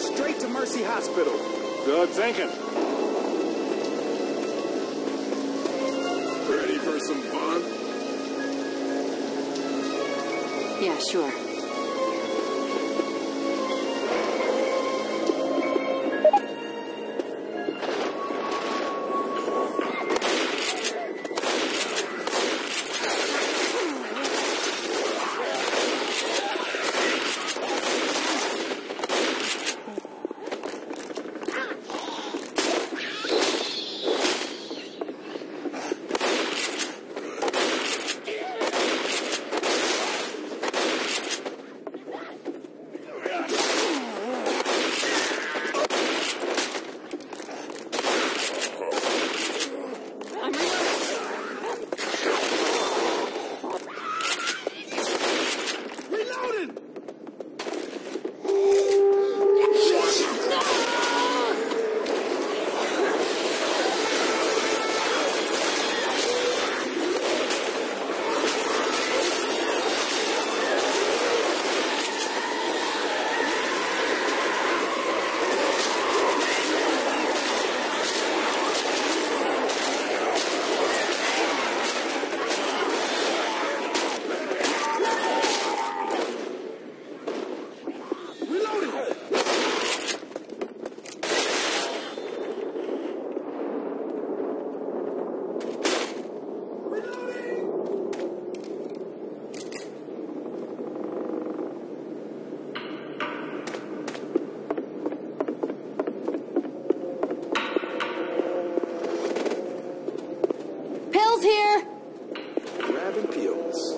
pathway can take us straight to Mercy Hospital. Good thinking. Ready for some fun? Yeah, sure. Pills here! Grabbing pills.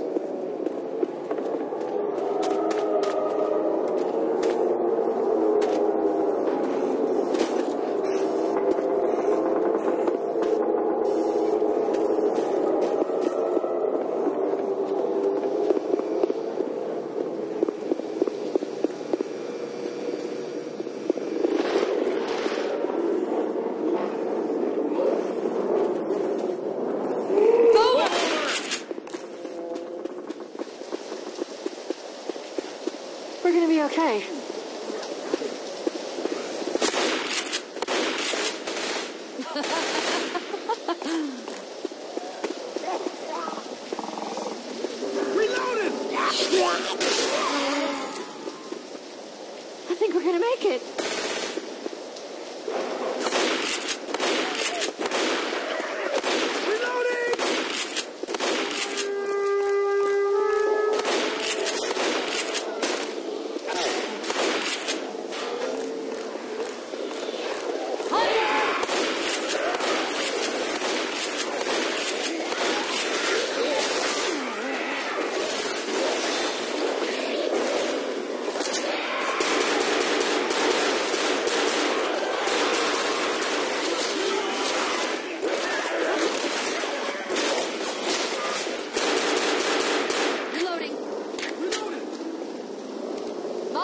Over! We're gonna be okay. Reloading! I think we're gonna make it.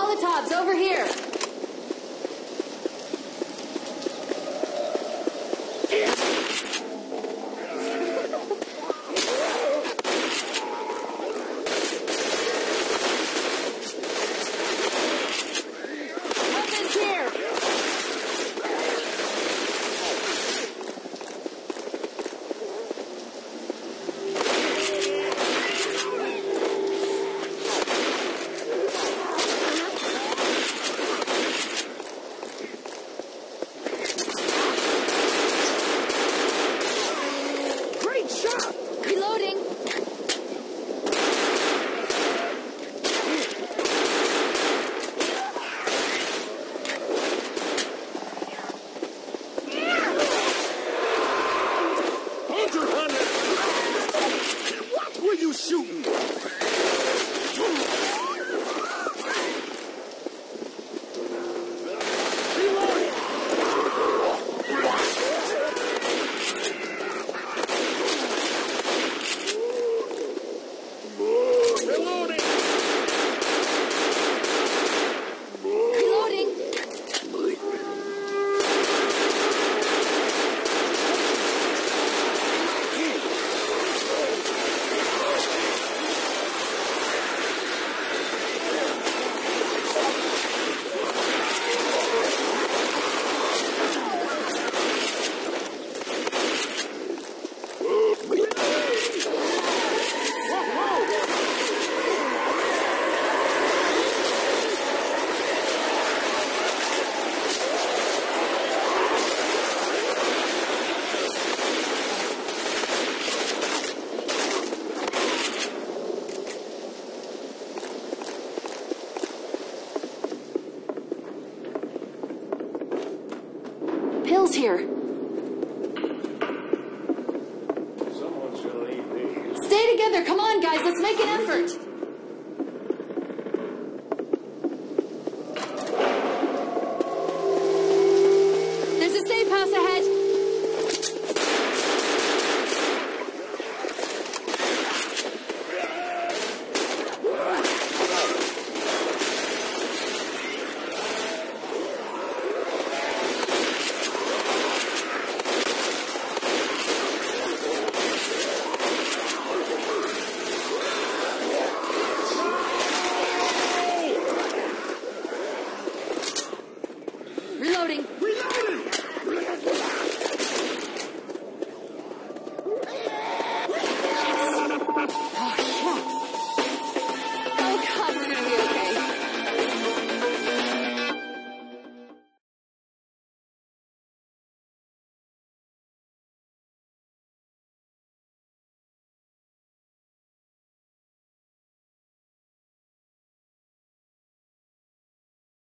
Molotovs over here. Here. Someone's gonna eat me. Stay together. Come on, guys. Let's make an effort.